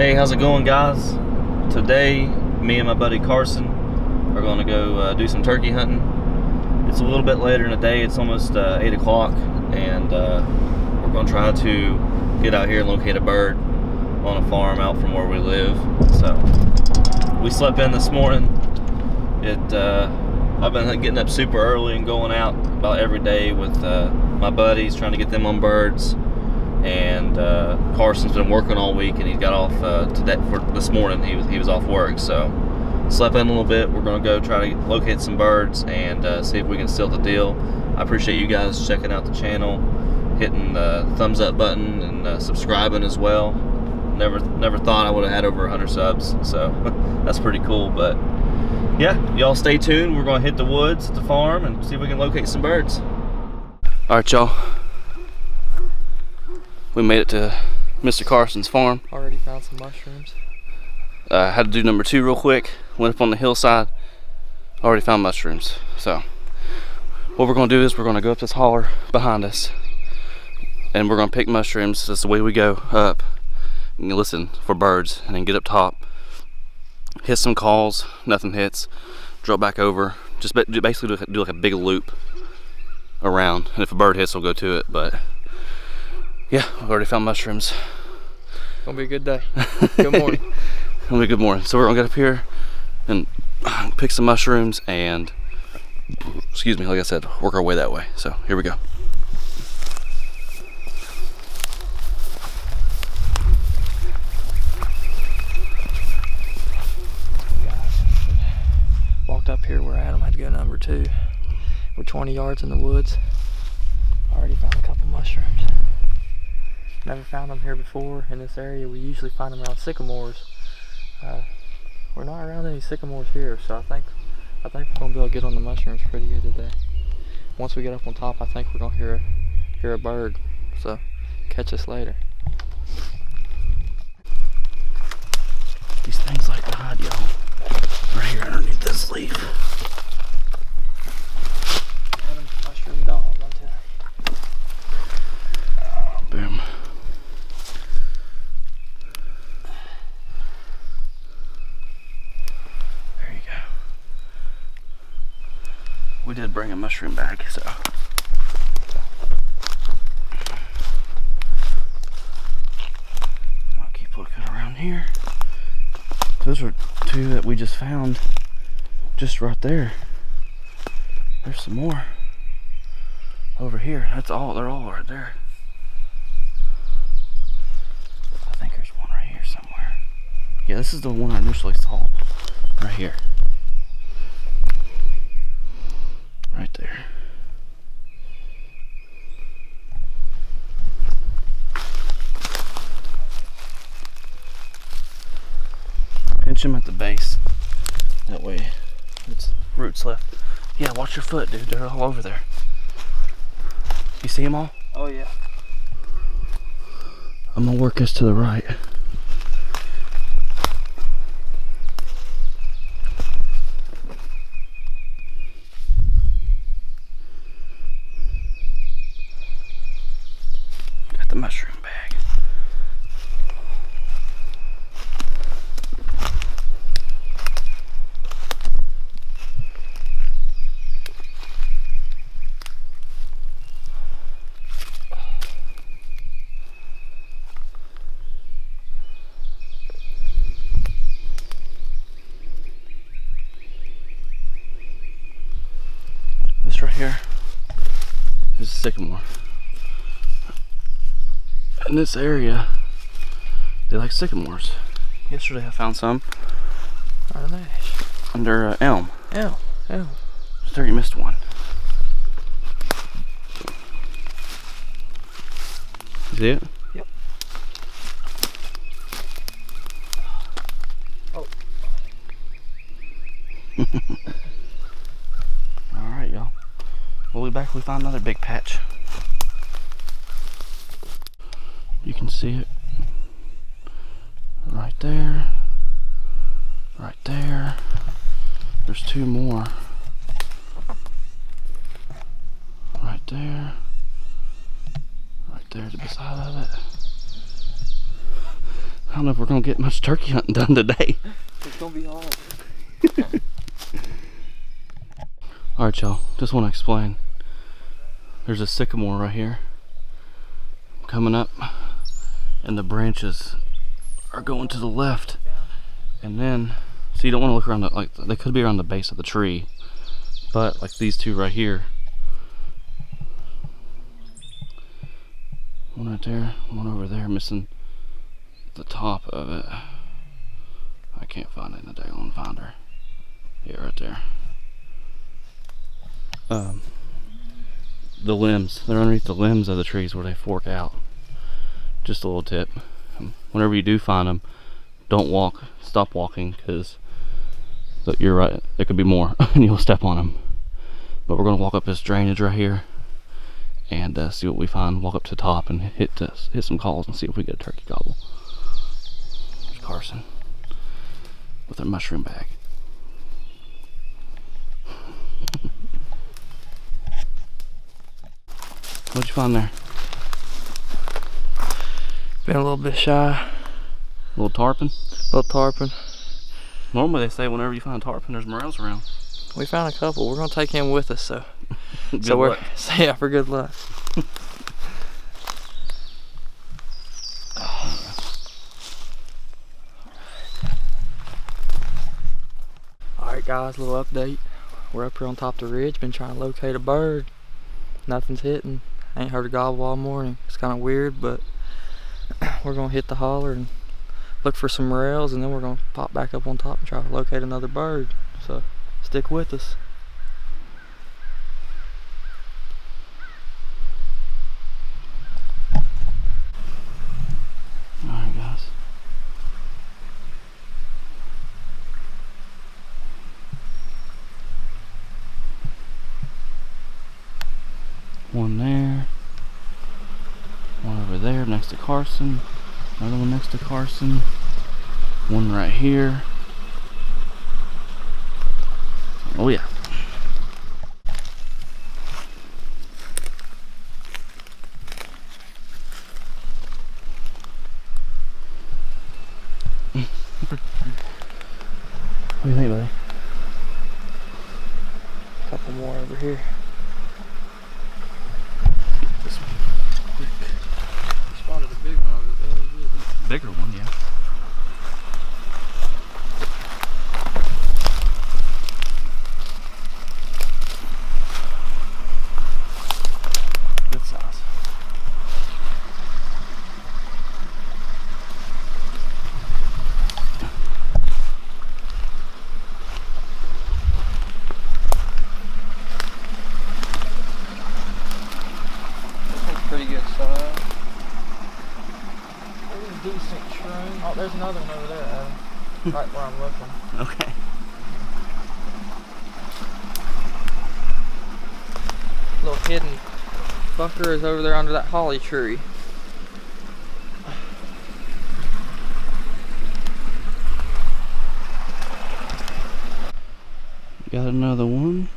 Hey, how's it going, guys? Today, me and my buddy Carson are going to go uh, do some turkey hunting. It's a little bit later in the day. It's almost uh, 8 o'clock, and uh, we're going to try to get out here and locate a bird on a farm out from where we live. So, we slept in this morning. It uh, I've been getting up super early and going out about every day with uh, my buddies, trying to get them on birds and uh, Carson's been working all week, and he got off uh, today for this morning. He was he was off work, so slept in a little bit. We're gonna go try to locate some birds and uh, see if we can seal the deal. I appreciate you guys checking out the channel, hitting the thumbs up button, and uh, subscribing as well. Never never thought I would have had over 100 subs, so that's pretty cool. But yeah, y'all stay tuned. We're gonna hit the woods at the farm and see if we can locate some birds. All right, y'all we made it to Mr. Carson's farm. Already found some mushrooms. Uh, had to do number two real quick. Went up on the hillside. Already found mushrooms. So what we're gonna do is we're gonna go up this holler behind us and we're gonna pick mushrooms. That's the way we go up. And listen for birds and then get up top. Hit some calls, nothing hits. Drop back over. Just basically do like a big loop around. And if a bird hits, we'll go to it. But yeah, I've already found mushrooms. Gonna be a good day. Good morning. Gonna be a good morning. So we're gonna get up here and pick some mushrooms and, excuse me, like I said, work our way that way. So here we go. Walked up here where Adam had to go number two. We're 20 yards in the woods. Already found a couple mushrooms. Never found them here before in this area. We usually find them around sycamores. Uh, we're not around any sycamores here, so I think I think we're gonna be able to get on the mushrooms pretty good today. Once we get up on top, I think we're gonna hear a, hear a bird. So catch us later. These things like to hide, y'all. Right here underneath this leaf. Mushroom dog, Boom. we did bring a mushroom bag, so. I'll keep looking around here. Those are two that we just found just right there. There's some more over here. That's all, they're all right there. I think there's one right here somewhere. Yeah, this is the one I initially saw right here. right there. Pinch them at the base. That way it's roots left. Yeah, watch your foot, dude. They're all over there. You see them all? Oh, yeah. I'm gonna work this to the right. Got the mushroom bag. This right here is a sycamore in this area, they like sycamores. Yesterday I found some under uh, elm. Elm, elm. There you missed one. See it? Yep. Oh. Alright, y'all. We'll be back if we find another big patch. You can see it right there, right there. There's two more. Right there. Right there to the side of it. I don't know if we're gonna get much turkey hunting done today. It's gonna be hard. All right, y'all. Just want to explain. There's a sycamore right here coming up, and the branches are going to the left. And then, so you don't want to look around the, like they could be around the base of the tree, but like these two right here. One right there, one over there, missing the top of it. I can't find it in the daggone finder. Yeah, right there. Um, the limbs. They're underneath the limbs of the trees where they fork out. Just a little tip. Whenever you do find them, don't walk. Stop walking because you're right. There could be more and you'll step on them. But we're going to walk up this drainage right here and uh, see what we find. Walk up to the top and hit uh, hit some calls and see if we get a turkey gobble. There's Carson with her mushroom bag. What'd you find there? Been a little bit shy. A little terrapin? A little terrapin. Normally they say whenever you find terrapin, there's morels around. We found a couple. We're gonna take him with us, so so we're so yeah for good luck. Alright guys, little update. We're up here on top of the ridge, been trying to locate a bird. Nothing's hitting. Ain't heard a gobble all morning. It's kinda weird, but we're gonna hit the holler and look for some rails and then we're gonna pop back up on top and try to locate another bird. So stick with us. Alright, guys. One there. One over there next to Carson. Another one next to Carson. One right here. Oh, yeah. What do you think, buddy? Couple more over here. Spotted a big one over Bigger one, yeah. Good size. Pretty good size. There's a decent shroom. Oh, there's another one over there, Adam. right where I'm looking. Okay. Little hidden fucker is over there under that holly tree. Got another one.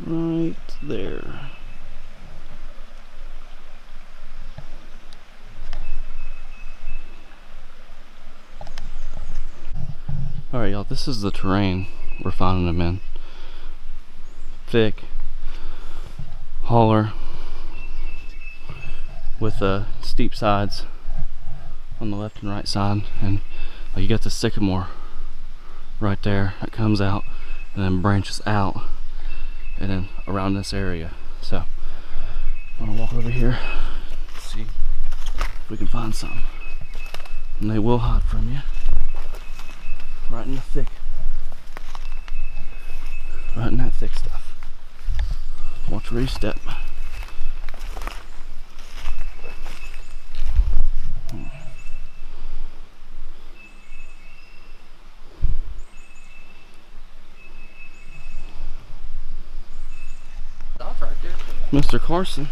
Right there. This is the terrain we're finding them in. Thick, holler, with uh, steep sides on the left and right side. And uh, you got the sycamore right there that comes out and then branches out and then around this area. So I'm gonna walk over here, see if we can find some. And they will hide from you. Right in the thick. Right in that thick stuff. Watch where you step. Mr. Carson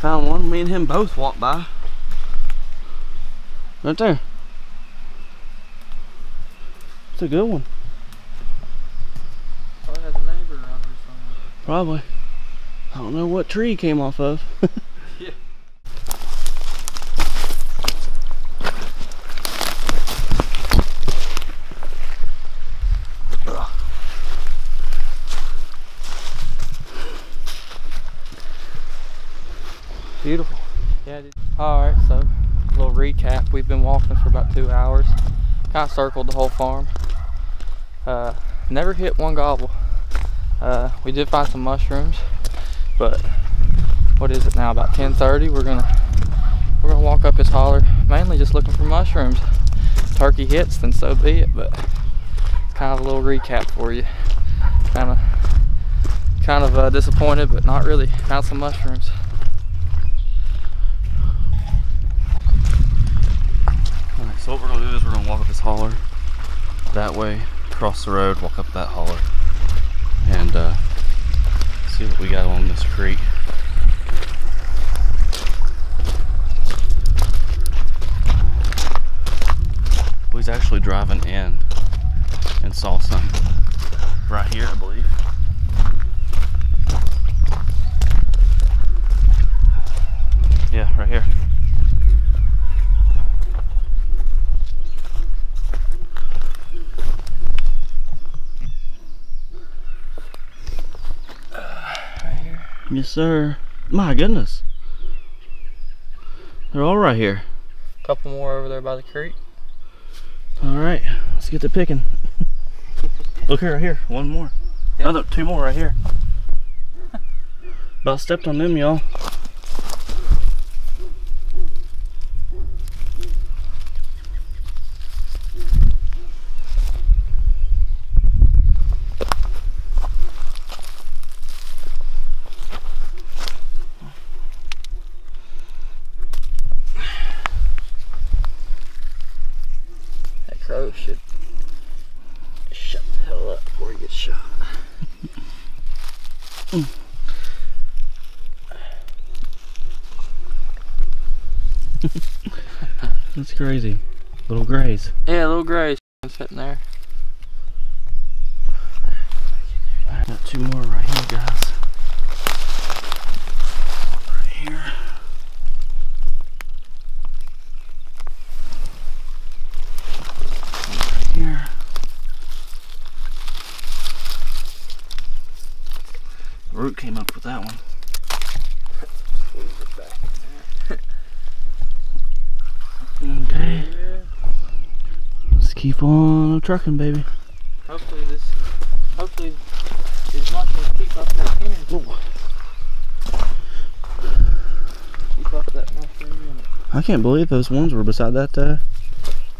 found one. Me and him both walked by. Right there a good one. Probably. I don't know what tree came off of. Beautiful. Yeah. All right. So, a little recap. We've been walking for about two hours. Kind of circled the whole farm. Uh, never hit one gobble. Uh, we did find some mushrooms, but what is it now? About 10:30. We're gonna we're gonna walk up this holler, mainly just looking for mushrooms. Turkey hits, then so be it. But kind of a little recap for you. Kind of kind of uh, disappointed, but not really. Found some mushrooms. So what we're gonna do is we're gonna walk up this holler that way, cross the road, walk up that holler, and uh, see what we got along this creek. We was actually driving in and saw some right here, I believe. Yeah, right here. Yes, sir. My goodness. They're all right here. A Couple more over there by the creek. All right, let's get to picking. Look here, right here, one more. Yeah. Another two more right here. About stepped on them, y'all. That crow should shut the hell up before he gets shot. That's crazy. Little grays. Yeah, little gray sitting there. I got two more right here, guys. Right here. Right here. Root came up with that one. Okay, let's keep on trucking, baby. Hopefully this, hopefully these mushrooms keep up that energy. Keep up that mushroom unit. I can't believe those ones were beside that uh,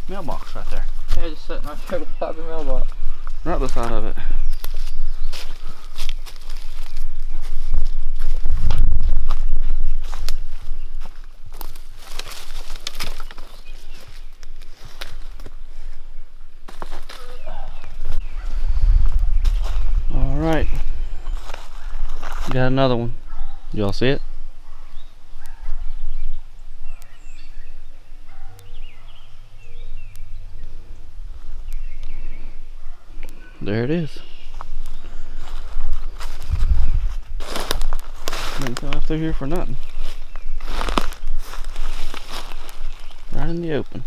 mailbox right there. Yeah, just sitting right there beside the mailbox. Right beside of it. All right. Got another one. Y'all see it? There it is. Didn't come here for nothing. Right in the open.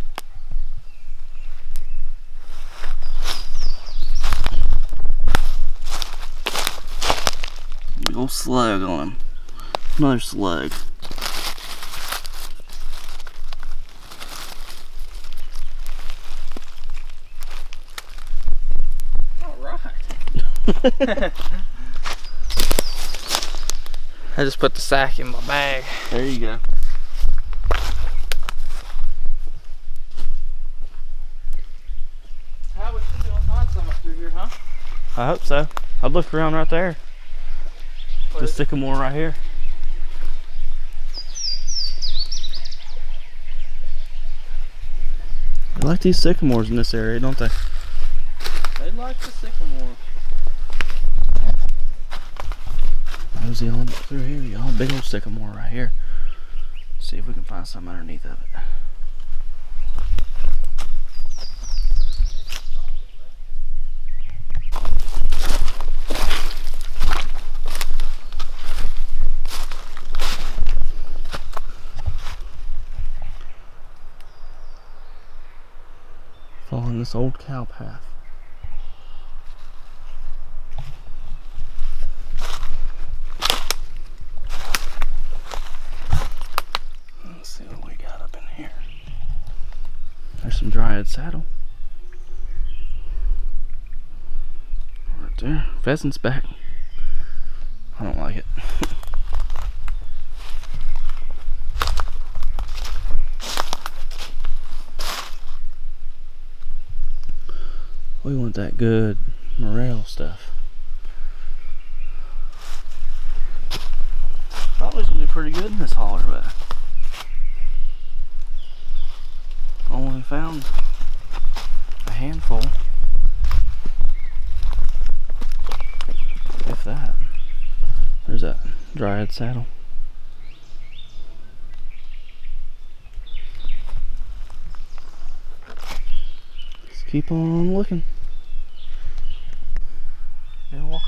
Big old slug on him. Another slug. Alright. I just put the sack in my bag. There you go. How we should be able to find through here, huh? I hope so. I'd look around right there. The sycamore right here. I like these sycamores in this area, don't they? They like the sycamore. Mosey on through here, y'all. Big old sycamore right here. See if we can find something underneath of it. this old cow path. Let's see what we got up in here. There's some dryad saddle. Right there, pheasant's back. I don't like it. we want that good morel stuff. Probably gonna be pretty good in this holler, but only found a handful. If that. There's that dryad saddle. Let's keep on looking.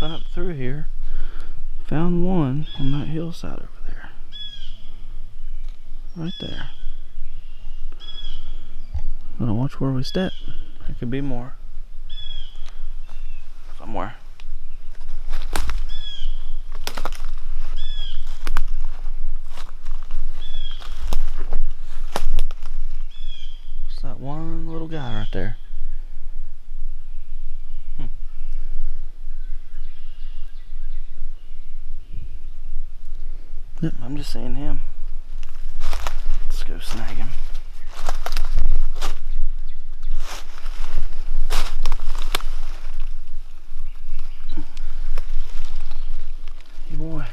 Up through here, found one on that hillside over there. Right there. Gotta watch where we step. There could be more. Somewhere. It's that one little guy right there. Yep, I'm just seeing him. Let's go snag him. Hey boy.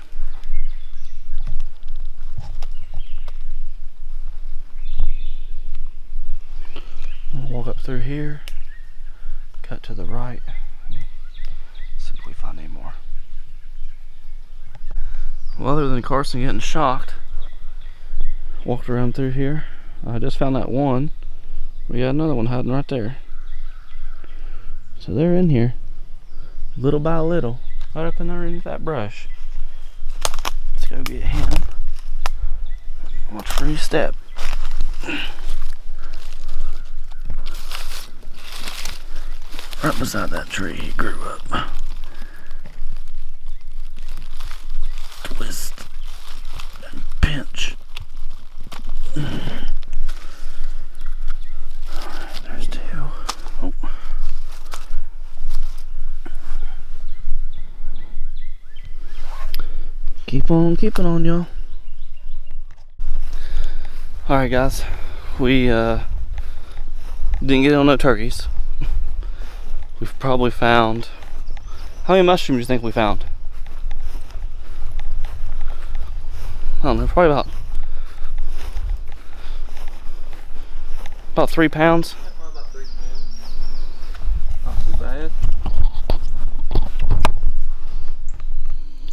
Walk up through here, cut to the right, see if we find any more. Well, other than Carson getting shocked, walked around through here. I just found that one. We got another one hiding right there. So they're in here, little by little, right up in underneath that brush. Let's go get him. Watch where you step. Right beside that tree he grew up. Pinch. There's two. Oh. Keep on keeping on, y'all. Alright, guys. We uh, didn't get on no turkeys. We've probably found. How many mushrooms do you think we found? I don't know, probably about about three pounds.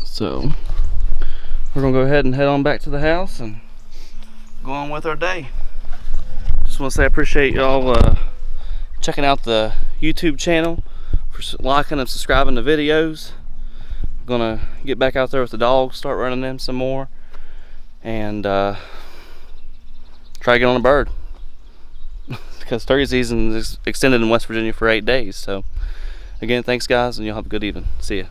So we're gonna go ahead and head on back to the house and go on with our day. Just want to say I appreciate y'all uh, checking out the YouTube channel, for liking and subscribing to videos. I'm gonna get back out there with the dogs, start running them some more, and uh, try to get on a bird. because turkey season is extended in West Virginia for eight days. So, again, thanks guys, and you'll have a good evening. See ya.